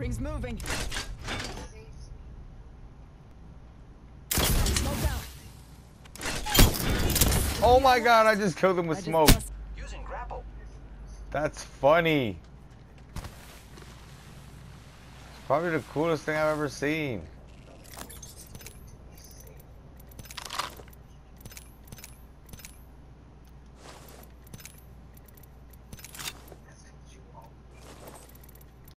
Ring's moving. Oh my god, I just killed him with smoke. Using grapple. That's funny. It's probably the coolest thing I've ever seen.